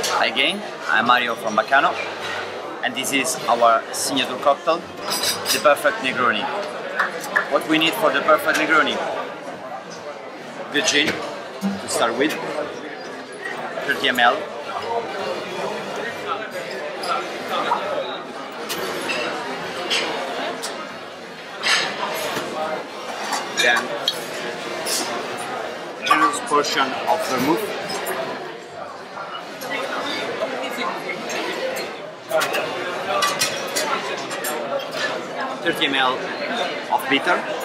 Again, I'm Mario from Baccano, and this is our signature cocktail, the Perfect Negroni. What we need for the Perfect Negroni? Good gin, to start with, 30 ml. Then, generous portion of vermouth. Thirty ml of bitter.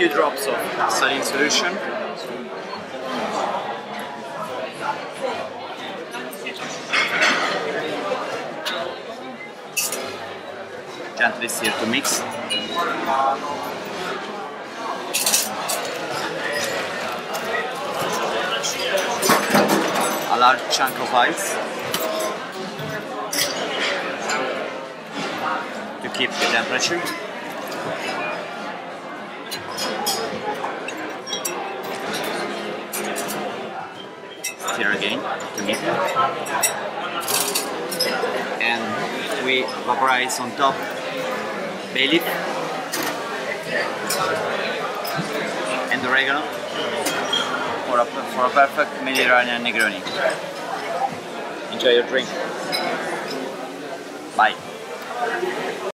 few drops of saline solution. Gently stir to mix. Large chunk of ice to keep the temperature. Stir again to mix and we vaporize on top bay leaf and oregano a, for a perfect Mediterranean Negroni. Enjoy your drink. Bye.